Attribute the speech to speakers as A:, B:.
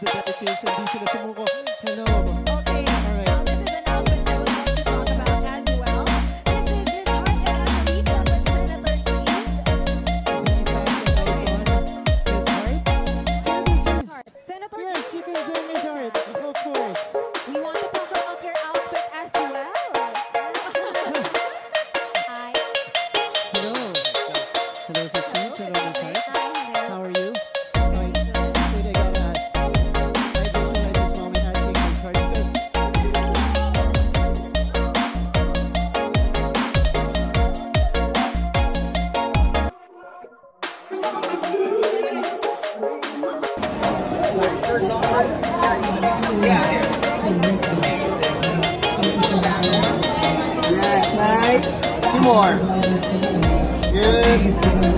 A: the dedication. Hello.
B: Yes, nice. Two more. Good.